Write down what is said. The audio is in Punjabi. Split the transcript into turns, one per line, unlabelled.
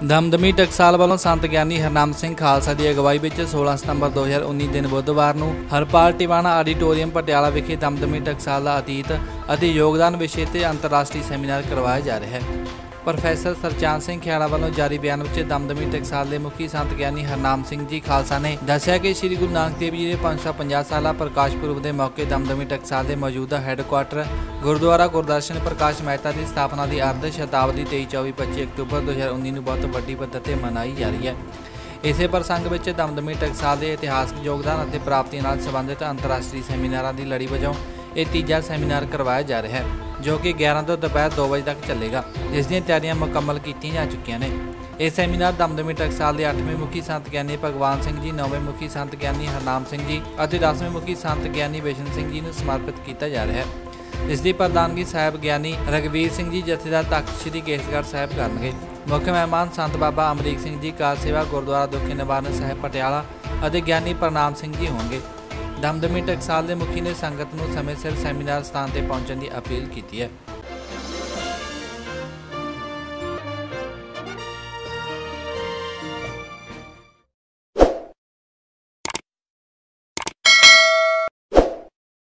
ਦਮਦਮੀ ਟਕਸਾਲ ਵੱਲੋਂ ਸੰਤ ਗਿਆਨੀ ਹਰਨਾਮ ਸਿੰਘ ਖਾਲਸਾ ਦੀ ਅਗਵਾਈ ਵਿੱਚ 16 ਸਤੰਬਰ 2019 ਦਿਨ ਬੁੱਧਵਾਰ ਨੂੰ ਹਰਪਾਲ ਟਿਵਾਣਾ ਆਡੀਟੋਰੀਅਮ ਪਟਿਆਲਾ ਵਿਖੇ ਦਮਦਮੀ ਟਕਸਾਲ ਦਾ ਅਤੀਤ ਅਤੇ ਯੋਗਦਾਨ ਵਿਸ਼ੇ ਤੇ ਅੰਤਰਰਾਸ਼ਟਰੀ ਸੈਮੀਨਾਰ ਕਰਵਾਇਆ ਜਾ ਰਿਹਾ ਹੈ। ਪ੍ਰੋਫੈਸਰ ਸਰਚਾਨ ਸਿੰਘ ਖਿਆਲਾ ਵੱਲੋਂ ਜਾਰੀ ਬਿਆਨ ਵਿੱਚ ਦਮਦਮੀ ਟਕਸਾਲ ਦੇ ਮੁਖੀ ਸੰਤ ਗਿਆਨੀ ਹਰਨਾਮ ਸਿੰਘ ਜੀ ਖਾਲਸਾ ਨੇ ਦੱਸਿਆ ਕਿ ਸ੍ਰੀ ਗੁਰੂ ਨਾਨਕ ਦੇਵ ਜੀ ਦੇ 550 ਸਾਲਾ ਪ੍ਰਕਾਸ਼ ਪੁਰਬ ਦੇ ਮੌਕੇ ਦਮਦਮੀ ਟਕਸਾਲ ਦੇ ਮੌਜੂਦਾ ਹੈੱਡਕੁਆਟਰ ਗੁਰਦੁਆਰਾ ਗੁਰਦਰਸ਼ਨ ਪ੍ਰਕਾਸ਼ ਮਹਿਤਾ ਦੀ ਸਥਾਪਨਾ ਦੀ ਅਰਧ ਸ਼ਤਾਬਦੀ 23-24-25 ਅਕਤੂਬਰ 2019 ਨੂੰ ਬਹੁਤ ਵੱਡੀ ਪੱਧਰ ਤੇ ਮਨਾਈ ਜਾ ਰਹੀ ਹੈ। ਇਸੇ ਪ੍ਰਸੰਗ ਵਿੱਚ ਦਮਦਮੀ ਟਕਸਾਲ ਦੇ ਇਤਿਹਾਸਕ ਯੋਗਦਾਨ ਅਤੇ ਪ੍ਰਾਪਤੀਆਂ ਨਾਲ ਸੰਬੰਧਿਤ ਅੰਤਰਰਾਸ਼ਟਰੀ ਸੈਮੀਨਾਰਾਂ ਦੀ ਲੜੀ ਵਜੋਂ ਇਹ ਤੀਜਾ ਸੈਮੀਨਾਰ ਕਰਵਾਇਆ ਜਾ ਰਿਹਾ ਹੈ। ਜੋ ਕਿ 11 ਤੋਂ ਦੁਪਹਿਰ 2 ਵਜੇ ਤੱਕ ਚੱਲੇਗਾ। ਜਿਸ ਦੀਆਂ ਤਿਆਰੀਆਂ ਮੁਕੰਮਲ ਕੀਤੀਆਂ ਜਾ ਚੁੱਕੀਆਂ ਨੇ। ਇਹ ਸੈਮੀਨਾਰ ਦਮਦਮੀ ਟਕਸਾਲ ਦੇ 8ਵੇਂ ਮੁਖੀ ਸੰਤ ਗਿਆਨੀ ਭਗਵਾਨ ਸਿੰਘ ਜੀ 9ਵੇਂ ਮੁਖੀ ਸੰਤ ਗਿਆਨੀ ਹਰਨਾਮ ਸਿੰਘ ਜੀ ਅਤੇ 10ਵੇਂ ਮੁਖੀ ਸੰਤ ਗਿਆਨੀ ਬਿਸ਼ਨ ਸਿੰਘ ਜੀ ਨੂੰ ਸਮਰਪਿਤ ਕੀਤਾ ਜਾ ਰਿਹਾ ਹੈ। ਇਸ ਦੀ ਪ੍ਰਧਾਨਗੀ ਸਾਹਿਬ ਗਿਆਨੀ ਰਗਵੀਰ ਸਿੰਘ ਜੀ, ਜਥੇਦਾਰ ਤਖਤ ਸ੍ਰੀ ਕੇਸਗੜ੍ਹ ਸਾਹਿਬ ਕਰਨਗੇ। ਮੁੱਖ ਮਹਿਮਾਨ ਸੰਤ ਬਾਬਾ ਅਮਰੀਕ ਸਿੰਘ ਜੀ ਕਾਰ ਸੇਵਾ ਗੁਰਦੁਆਰਾ ਦੁਖੀ ਨਿਵਾਰਨ ਸਾਹਿਬ ਪਟਿਆਲਾ ਅਤੇ ਗਿਆਨੀ ਪ੍ਰਨਾਮ ਸਿੰਘ ਜੀ ਹੋਣਗੇ। ਦਮਦਮੀ ਟਕਸਾਲ ਦੇ ਮੁਖੀ ਨੇ ਸੰਗਤ ਨੂੰ ਸਮੇਂ ਸਿਰ ਸੈਮੀਨਾਰ ਸਥਾਨ ਤੇ ਪਹੁੰਚਣ ਦੀ ਅਪੀਲ ਕੀਤੀ ਹੈ।